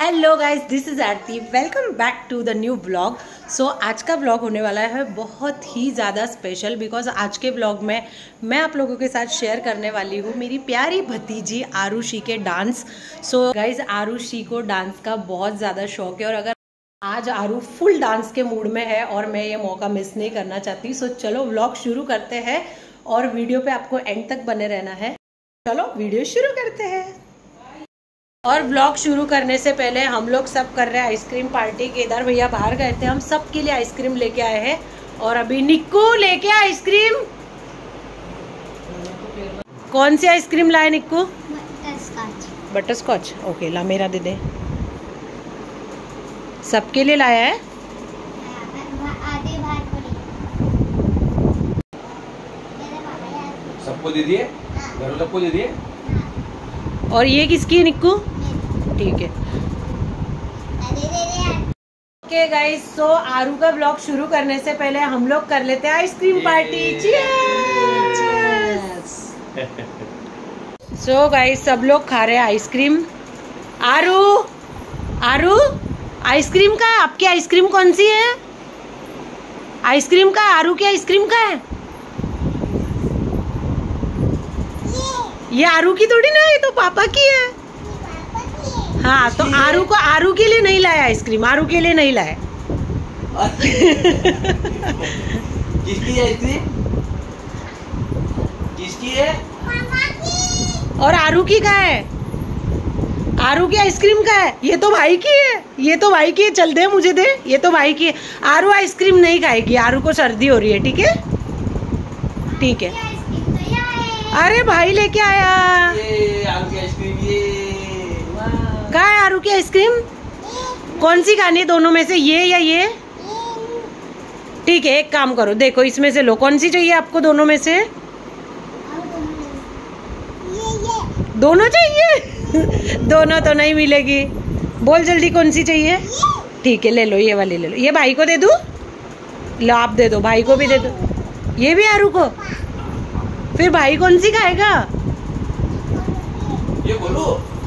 Hello guys this is Aarti welcome back to the new blog so आज का blog होने वाला है बहुत ही ज़्यादा स्पेशल बिकॉज़ आज के ब्लॉग में मैं आप लोगों के साथ शेयर करने वाली हूँ मेरी प्यारी भतीजी आरुषि के डांस सो गाइज़ आरुषि को डांस का बहुत ज़्यादा शौक है और अगर आज आरू फुल डांस के मूड में है और मैं ये मौका मिस नहीं करना चाहती सो चलो ब्लॉग शुरू करते हैं और वीडियो पे आपको एंड तक बने रहना है। चलो वीडियो शुरू करते हैं। और ब्लॉग शुरू करने से पहले हम लोग सब कर रहे हैं आइसक्रीम पार्टी के। इधर भैया बाहर गए थे हम सब के लिए आइसक्रीम लेके आए हैं। और अभी निक्कू लेके आइसक्रीम कौन सी आइसक्रीम लाए निक्कू? बटर स्कॉच ओके ला मेरा दे दे। सबके लिए लाया है? सबको दे दिए? घर सबको दे दिए? और ये किसकी है निक्कू? ठीक है। ओके गाइस सो आरू का ब्लॉग शुरू करने से पहले हम लोग कर लेते हैं आइसक्रीम पार्टी सो गाइस सब लोग खा रहे हैं आइसक्रीम आरू? आरू? आइसक्रीम का है आपकी आइसक्रीम कौन सी है? आइसक्रीम का आरू की आइसक्रीम का है? ये आरू की थोड़ी ना है तो पापा की है। हाँ तो आरू को आरू के लिए नहीं लाया आइसक्रीम आरू के लिए नहीं लाया। किसकी आइसक्रीम? किसकी है? और आरू की का है? आरू की आइसक्रीम का है? ये तो भाई की है ये तो भाई की है। चल दे मुझे दे ये तो भाई की है। आरू आइसक्रीम नहीं खाएगी आरू को सर्दी हो रही है ठीक है? ठीक है। अरे भाई लेके आया। कहा है आरू की आइसक्रीम? कौन सी खानी है दोनों में से? ये या ये? ठीक है, एक काम करो, देखो इसमें से लो। कौन सी चाहिए आपको दोनों में से? दोनों चाहिए? दोनों तो नहीं मिलेगी। बोल जल्दी कौन सी चाहिए? ठीक है, ले लो, ये वाली ले लो। ये भाई को दे दूँ? लो, आप दे दो, भाई को भी दे दो। ये भी आरू को? फिर भाई कौन सी खाएगा? ये बोलो।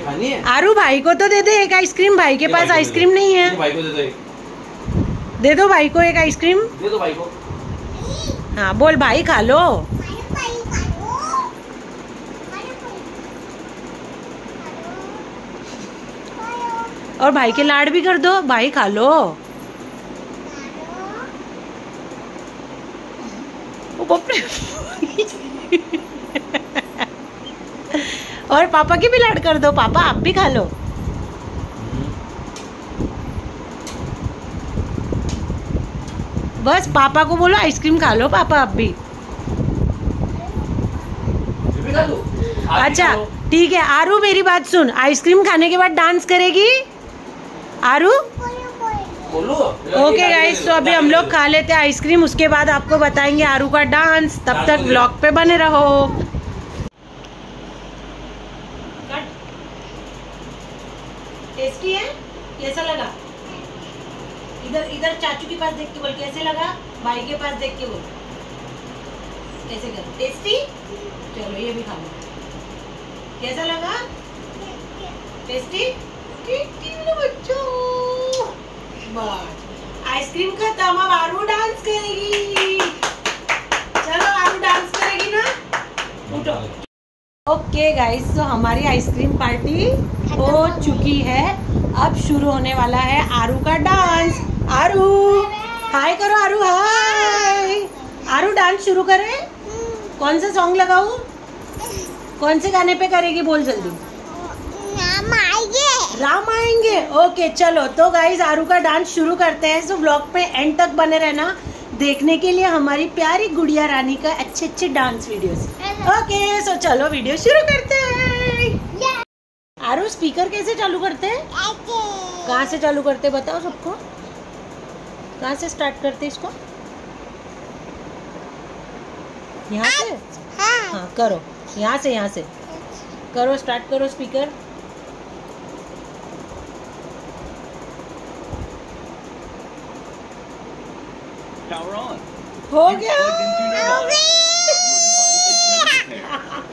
खानी है? आरू भाई को तो दे दे एक आइसक्रीम। भाई के पास आइसक्रीम नहीं है। भाई को दे दो। एक। दे दो भाई को एक आइसक्रीम। दे दो भाई को। हाँ बोल भाई खा लो। और भाई के लाड भी कर दो। भाई खा लो। ओ और पापा की भी लाड कर दो पापा आप भी खा लो। बस पापा को बोलो आइसक्रीम खा लो पापा आप भी। अच्छा ठीक है आरू मेरी बात सुन। आइसक्रीम खाने के बाद डांस करेगी? आरू? ओके गाइस तो अभी हम लोग खा लेते हैं आइसक्रीम उसके बाद आपको बताएँगे आरू का डांस। तब तक ब्लॉग पे बने रहो टेस्टी है कैसा लगा? इधर इधर चाचू के पास देख के बोल कैसे लगा? भाई के पास देख के बोल। ऐसे कर टेस्टी चलो ये भी खा लो। कैसा लगा? टेस्टी टेस्टी मेरे बच्चों। बस। आइसक्रीम खत्म अब आरू डांस करेगी। चलो आरू डांस करेगी ना? उठो ओके गाइस तो हमारी आइसक्रीम पार्टी हो चुकी है। अब शुरू होने वाला है आरू का डांस। आरू हाय करो आरू हाय। आरू डांस शुरू करें। कौन सा सॉन्ग लगाऊ? कौन से गाने पे करेगी? बोल जल्दी। राम आएँगे। राम आएँगे। ओके चलो। तो गाइज़ आरू का डांस शुरू करते हैं। सो ब्लॉग पे एंड तक बने रहना। देखने के लिए हमारी प्यारी गुड़िया रानी का अच्छे अच्छे डांस वीडियोस ओके सो चलो वीडियो शुरू करते हैं। स्पीकर कैसे चालू करते हैं? कहाँ से चालू करते हैं बताओ सबको। कहाँ से स्टार्ट करते हैं इसको? यहाँ से? हाँ। करो। यहाँ से यहाँ से। करो स्टार्ट करो स्पीकर हो गया.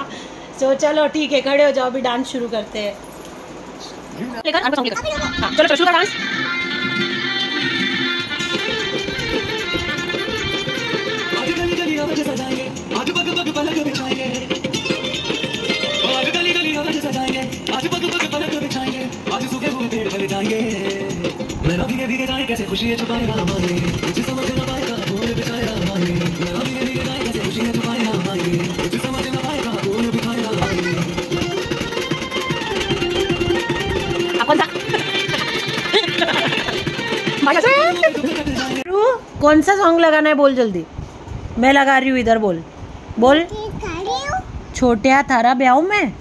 सो चलो ठीक है खड़े हो जाओ अभी डांस शुरू करते हैं। लेकर अनका सॉन्ग लेकर हाँ, चलो चलो शुरू कर डांस आज गली गली आवाज़ सजाएँगे आज पग पग पलक बिछाएँगे आज सूखे हुए पेड़ हल जाएँगे कैसे खुशी है छुपाए कौन सा सॉन्ग लगाना है? बोल जल्दी। मैं लगा रही हूँ इधर बोल। बोल। छोटे थारा ब्याह में?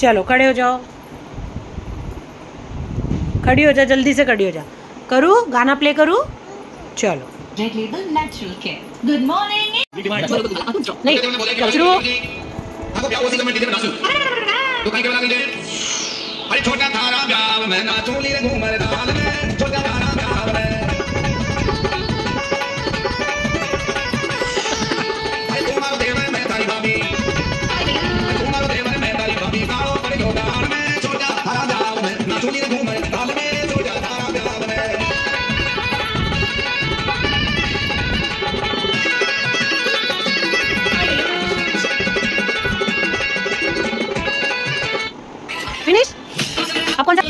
चलो खड़े हो जाओ। खड़ी हो जा जल्दी से खड़ी हो जा। करूँ? गाना प्ले करूँ? चलो। Red Label Natural Care. Good morning. नहीं। दुकान के बता दीजिए अरे छोटा थारा ब्याह में नाचू ली घूमर दाल छोटा थारा ब्याह आप कौन सा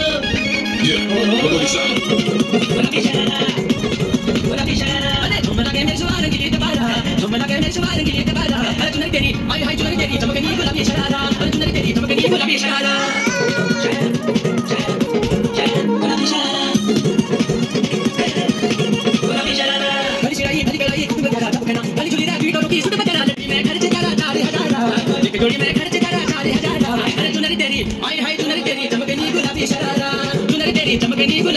तेरी आई हाय तेरी चमकनी गुलाबी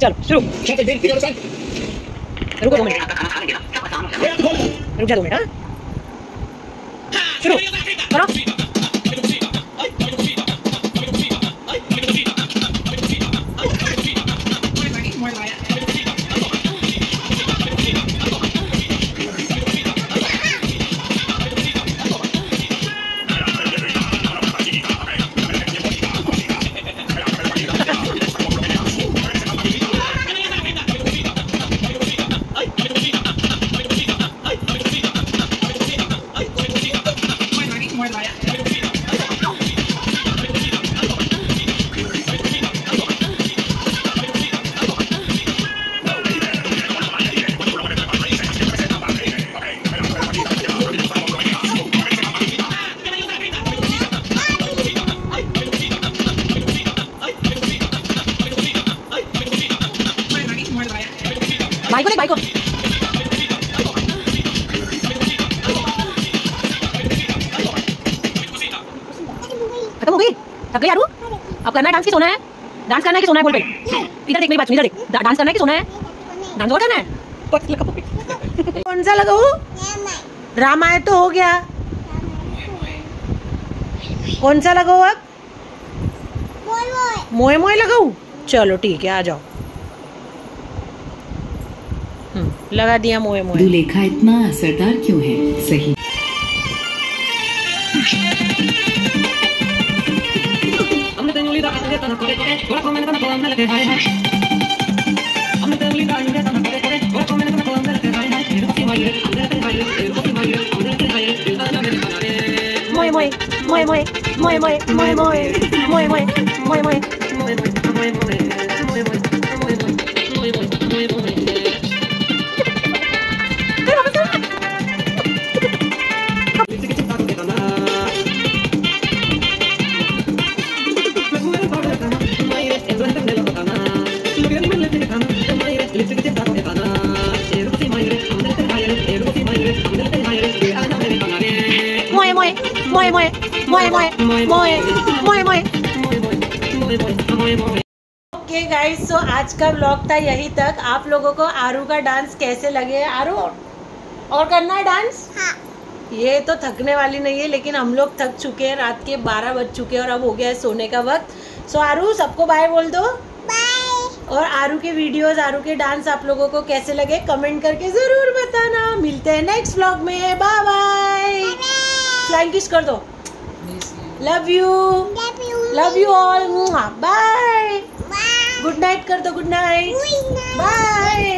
चलो शुरू रुको दो मिनट रुक जा दो मिनट हाँ? शुरू करो भाई को देख भाई को खत्म हो गई? थक गई यारू? अब करना है डांस की सोना है। डांस करना है कि सोना है? बोल पे इधर देख मेरी बात इधर देख। डांस करना है कि सोना है? डांस और करना है। कौन सा लगाऊ रामायण तो हो गया। कौन सा लगाओ अब? मोए मोए। लगाऊ चलो ठीक है आ जाओ। लगा दिया मोए मोए दुलेखा इतना असरदार क्यों है सही हमने तेरी उंगली दाग देता ना करे करे और को मैंने तो ना को मोए मोए मोए मोए मोए मोए ओके गाइस सो आज का ब्लॉग था यही तक। आप लोगों को आरू का डांस कैसे लगे आरू और करना है डांस ये तो थकने वाली नहीं है लेकिन हम लोग थक चुके हैं। रात के 12 बज चुके हैं और अब हो गया है सोने का वक्त। सो so, आरू सबको बाय बोल दो। बाय और आरू के वीडियोस आरू के डांस आप लोगों को कैसे लगे? कमेंट करके ज़रूर बताना। मिलते हैं नेक्स्ट व्लॉग में। बाय बाय फ्लाइंग किस कर दो। Love you love you all bye good night कर दो गुड नाइट बाय